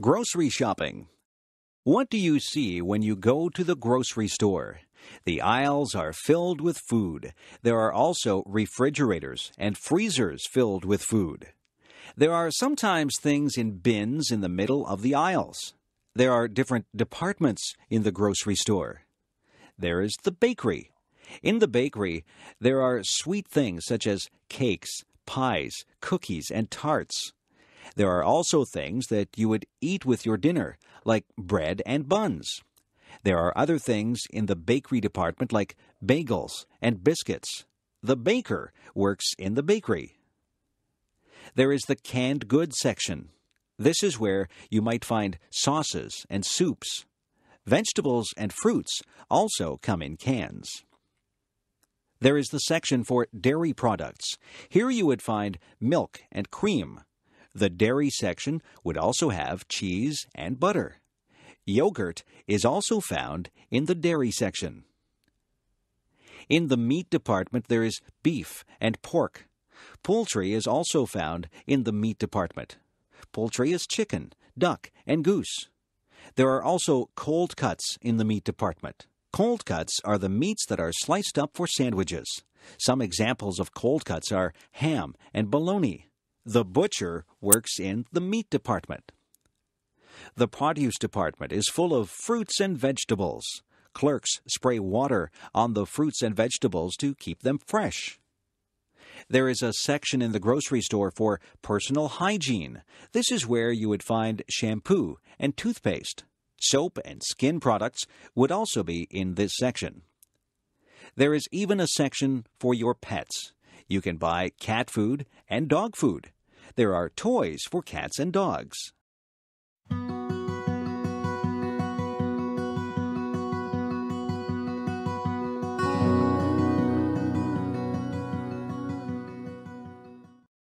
Grocery shopping. What do you see when you go to the grocery store? The aisles are filled with food. There are also refrigerators and freezers filled with food. There are sometimes things in bins in the middle of the aisles. There are different departments in the grocery store. There is the bakery. In the bakery, there are sweet things such as cakes, pies, cookies, and tarts. There are also things that you would eat with your dinner, like bread and buns. There are other things in the bakery department, like bagels and biscuits. The baker works in the bakery. There is the canned goods section. This is where you might find sauces and soups. Vegetables and fruits also come in cans. There is the section for dairy products. Here you would find milk and cream, the dairy section would also have cheese and butter. Yogurt is also found in the dairy section. In the meat department, there is beef and pork. Poultry is also found in the meat department. Poultry is chicken, duck, and goose. There are also cold cuts in the meat department. Cold cuts are the meats that are sliced up for sandwiches. Some examples of cold cuts are ham and bologna, the butcher works in the meat department. The produce department is full of fruits and vegetables. Clerks spray water on the fruits and vegetables to keep them fresh. There is a section in the grocery store for personal hygiene. This is where you would find shampoo and toothpaste. Soap and skin products would also be in this section. There is even a section for your pets. You can buy cat food and dog food. There are toys for cats and dogs.